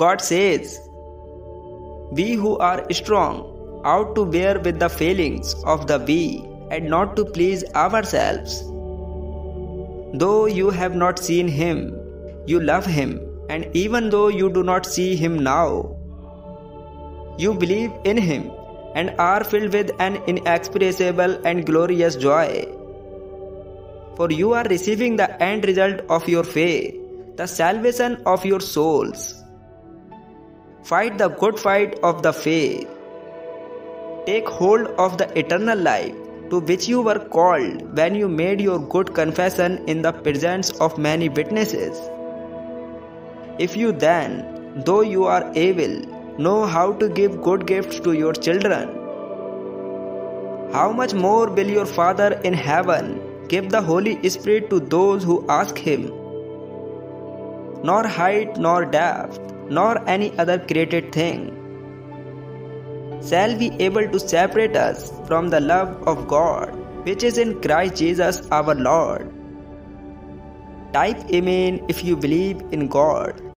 God says, We who are strong ought to bear with the failings of the weak and not to please ourselves. Though you have not seen him, you love him, and even though you do not see him now, you believe in him and are filled with an inexpressible and glorious joy. For you are receiving the end result of your faith, the salvation of your souls. Fight the good fight of the faith. Take hold of the eternal life to which you were called when you made your good confession in the presence of many witnesses. If you then, though you are evil, know how to give good gifts to your children, how much more will your Father in heaven give the Holy Spirit to those who ask Him? Nor height, nor depth, nor any other created thing shall be able to separate us from the love of God which is in Christ Jesus our Lord. Type Amen if you believe in God.